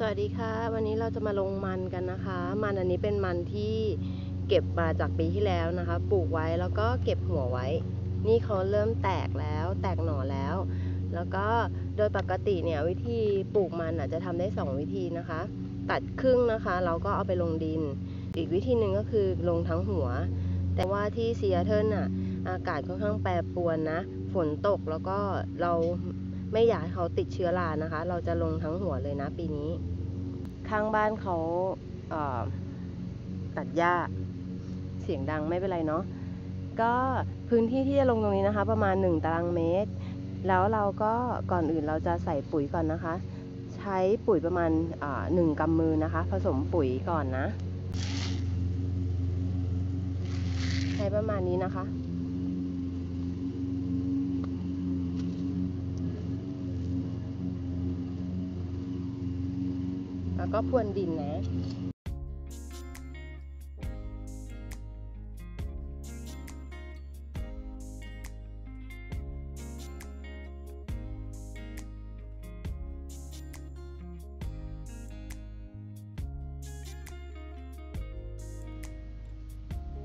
สวัสดีค่ะ วันนี้เราจะมาลงมันกันนะคะ มันอันนี้เป็นมันที่เก็บมาจากปีที่แล้วนะคะ ปลูกไว้แล้วก็เก็บหัวไว้ นี่เขาเริ่มแตกแล้ว แตกหน่อแล้ว แล้วก็โดยปกติเนี่ยวิธีปลูกมันอาจจะทำได้สองวิธีนะคะ ตัดครึ่งนะคะเราก็เอาไปลงดิน อีกวิธีหนึ่งก็คือลงทั้งหัว แต่ว่าที่ซีแอตเทิลน่ะอากาศค่อนข้างแปรปรวนนะ ฝนตกแล้วก็เรา ไม่อยากให้เขาติดเชื้อรานะคะ เราจะลงทั้งหัวเลยนะปีนี้ ข้างบ้านเขาเตัดหญ้าเสียงดังไม่เป็นไรเนาะก็พื้นที่ที่จะลงตรงนี้นะคะ ประมาณ 1 ตารางเมตร แล้วเราก็ก่อนอื่นเราจะใส่ปุ๋ยก่อนนะคะ ใช้ปุ๋ยประมาณหนึ่งกำมือนะคะ ผสมปุ๋ยก่อนนะ ใช้ประมาณนี้นะคะ แล้วก็พรวนดินนะ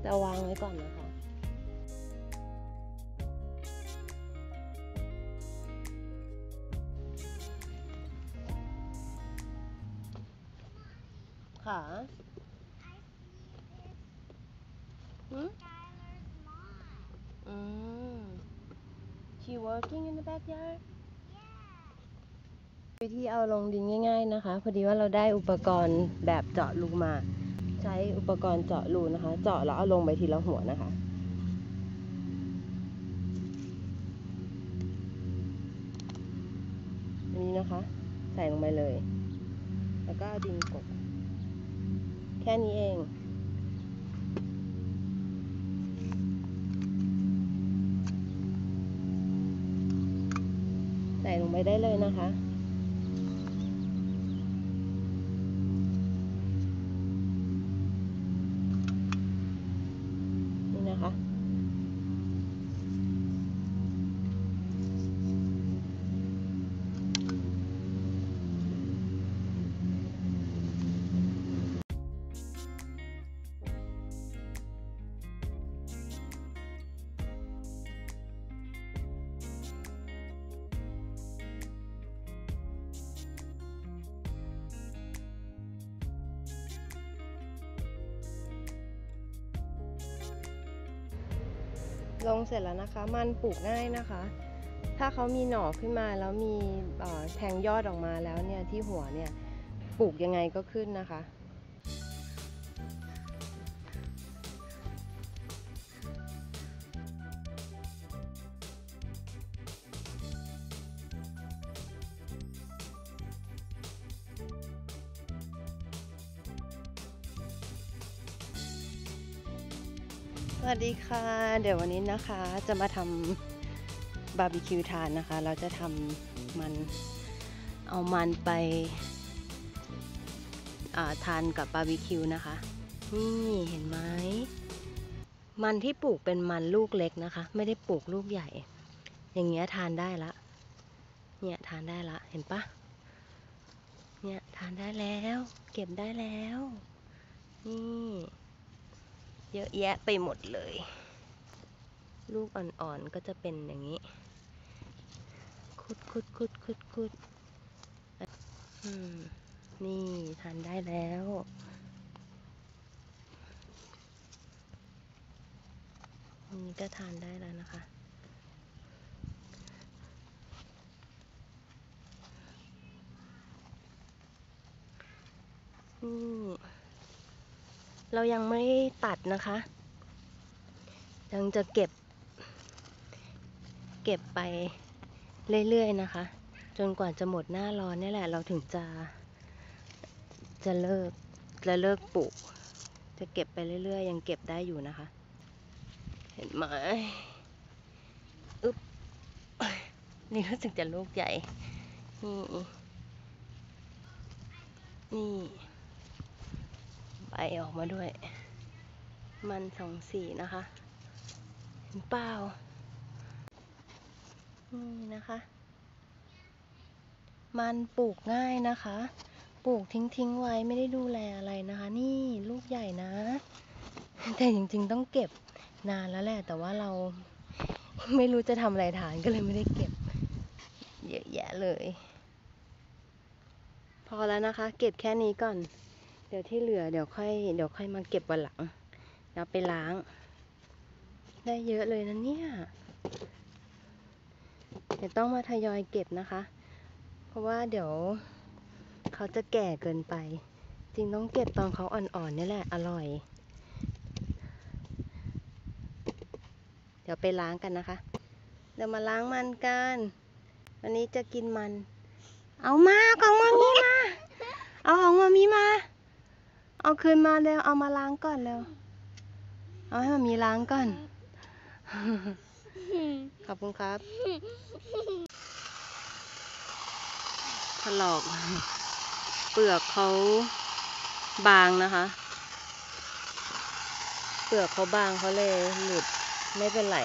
จะวางไว้ก่อนนะคะ ค่ะหืม อืม she working in the backyard วิธีเอาลงดินง่าย ๆนะคะ พอดีว่าเราได้อุปกรณ์แบบเจาะรูมา ใช้อุปกรณ์เจาะรูนะคะ เจาะแล้วเอาลงไปทีละหัวนะคะ อันนี้นะคะ ใส่ลงไปเลย แล้วก็เอาดินกบ แค่นี้เอง ใส่ลงไปได้เลยนะคะ ลงเสร็จแล้วนะคะ มันปลูกง่ายนะคะ ถ้าเขามีหน่อขึ้นมาแล้วมีแทงยอดออกมาแล้วเนี่ยที่หัวเนี่ยปลูกยังไงก็ขึ้นนะคะ สวัสดีค่ะ เดี๋ยววันนี้นะคะจะมาทำบาร์บีคิวทานนะคะ เราจะทำมันเอามันไปาทานกับบาร์บีคิวนะคะ นี่เห็นไหมมันที่ปลูกเป็นมันลูกเล็กนะคะ ไม่ได้ปลูกลูกใหญ่ อย่างเงี้ยทานได้ละ เนี่ยทานได้ละ เห็นปะเนี่ยทานได้แล้ว เก็บได้แล้ว เยอะแยะไปหมดเลย ลูกอ่อนๆก็จะเป็นอย่างนี้ คุดคุดคุดคุดคุดอืมนี่ทานได้แล้วอันนี้ก็ทานได้แล้วนะคะ นี่ เรายังไม่ตัดนะคะ ยังจะเก็บ เก็บไปเรื่อยๆนะคะ จนกว่าจะหมดหน้าร้อนนี่แหละ เราถึงจะ จะเลิก จะเลิกปลูก จะเก็บไปเรื่อยๆ ยังเก็บได้อยู่นะคะ เห็นไหมอึ๊บ นี่รู้สึกจะลูกใหญ่ นี่ นี่ ใบออกมาด้วย มันสองสีนะคะ เห็นเปล่า นี่นะคะ มันปลูกง่ายนะคะ ปลูกทิ้งทิ้งๆไว้ไม่ได้ดูแลอะไรนะคะ นี่ลูกใหญ่นะ แต่จริงๆต้องเก็บนานแล้วแหละ แต่ว่าเราไม่รู้จะทำอะไรทานก็เลยไม่ได้เก็บ เยอะแยะเลย พอแล้วนะคะ เก็บแค่นี้ก่อน ดี๋ยวที่เหลือเดี๋ยวค่อยเดี๋ยวค่อยมาเก็บวันหลังเดี๋ยวไปล้าง ได้เยอะเลยนะเนี่ยเดี๋ยวต้องมาทยอยเก็บนะคะ เพราะว่าเดี๋ยวเขาจะแก่เกินไป จริงต้องเก็บตอนเขาอ่อนๆนี่แหละอร่อย เดี๋ยวไปล้างกันนะคะ เดี๋ยวมาล้างมันกัน วันนี้จะกินมัน เอามาของมามีมา เอาของมามีมา เอาคืนมาเร็ว เอามาล้างก่อนเร็ว เอาให้มามีล้างก่อน ขอบคุณครับถลอก เปลือกเขาบางนะคะ เปลือกเขาบางเขาเลยหลุดไม่เป็นไร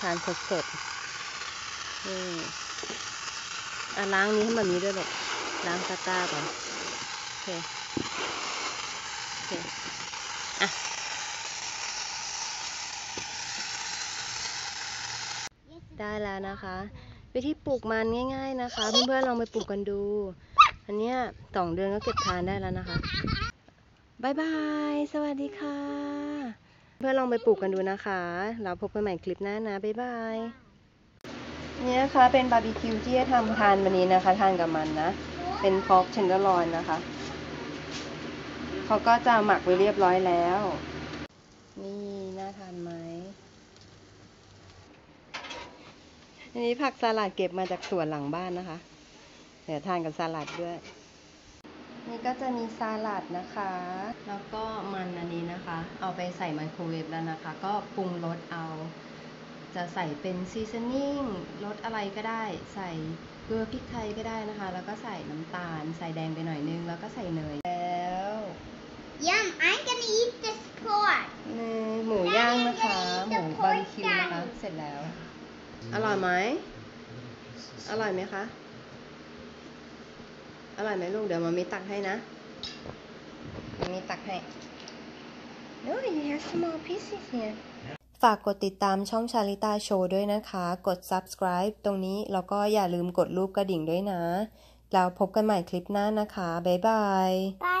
ทานสดๆนี่อะล้างนี้ให้แบบนี้ด้วยหรอกล้างตะกร้าก่อน โอเค เคอะได้แล้วนะคะ วิธีปลูกมันง่าย ๆนะคะ เพื่อนๆลองไปปลูกกันดู อันเนี้ยสองเดือนก็เก็บทานได้แล้วนะคะ bye bye สวัสดีค่ะ เพื่อนลองไปปลูกกันดูนะคะ เราพบกันใหม่คลิปหน้านะ bye bye นี่นะคะเป็นบาร์บีคิวที่จะทำทานวันนี้นะคะ ทานกับมันนะ เป็น pork tenderloin นะคะ เขาก็จะหมักไว้เรียบร้อยแล้ว นี่น่าทานไหมอันนี้ผักสลัดเก็บมาจากสวนหลังบ้านนะคะ เดี๋ยวทานกับสลัดด้วย นี่ก็จะมีสลัดนะคะ แล้วก็มันอันนี้นะคะ เอาไปใส่ไมโครเวฟแล้วนะคะ ก็ปรุงรสเอา จะใส่เป็นซีซันนิ่งรสอะไรก็ได้ ใส่เกลือพริกไทยก็ได้นะคะ แล้วก็ใส่น้ำตาล ใส่แดงไปหน่อยนึง แล้วก็ใส่เนยแล้ว Yum, I'm gonna eat this pork. นี่หมูย่างนะคะ หมูบาร์บีคิวนะคะ เสร็จแล้ว อร่อยไหม อร่อยไหมคะ อร่อยไหมลูก เดี๋ยวมามีตักให้นะมามีตักให้ No you have small pieces here ฝากกดติดตามช่องชาลิตาโชว์ด้วยนะคะ กด subscribe ตรงนี้ แล้วก็อย่าลืมกดรูปกระดิ่งด้วยนะ แล้วพบกันใหม่คลิปหน้านะคะ บ๊ายบาย Bye bye. Love you.